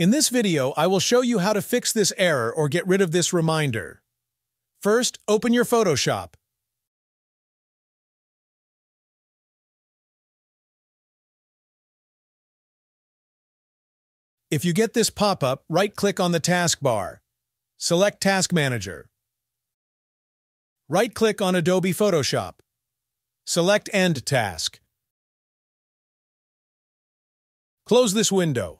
In this video, I will show you how to fix this error or get rid of this reminder. First, open your Photoshop. If you get this pop-up, right-click on the taskbar. Select Task Manager. Right-click on Adobe Photoshop. Select End Task. Close this window.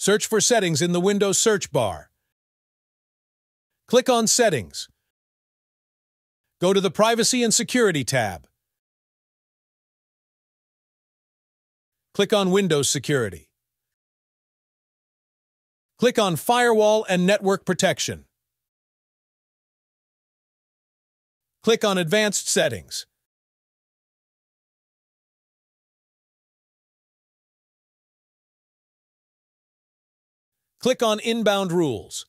Search for Settings in the Windows search bar. Click on Settings. Go to the Privacy and Security tab. Click on Windows Security. Click on Firewall and Network Protection. Click on Advanced Settings. Click on Inbound Rules.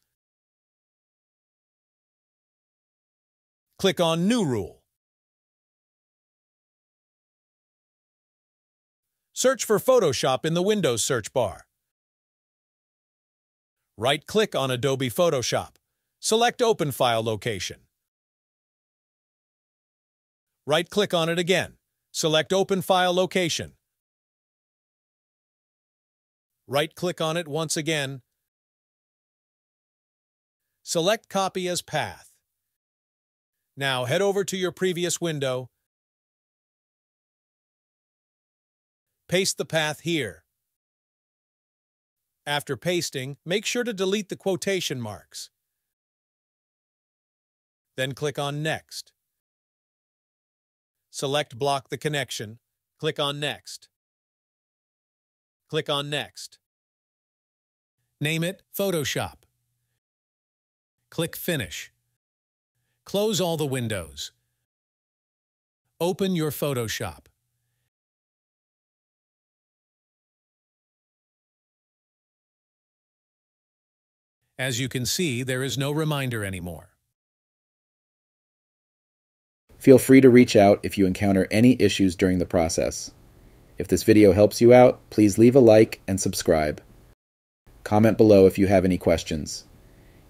Click on New Rule. Search for Photoshop in the Windows search bar. Right-click on Adobe Photoshop. Select Open File Location. Right-click on it again. Select Open File Location. Right-click on it once again. Select Copy as Path. Now head over to your previous window Paste the path here. After pasting, make sure to delete the quotation marks. Then click on Next. Select Block the connection. Click on Next. Click on Next. Name it Photoshop. Click Finish. Close all the windows. Open your Photoshop. As you can see, there is no reminder anymore. Feel free to reach out if you encounter any issues during the process. If this video helps you out, please leave a like and subscribe. Comment below if you have any questions.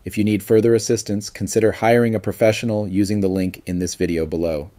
If you need further assistance, consider hiring a professional using the link in this video below.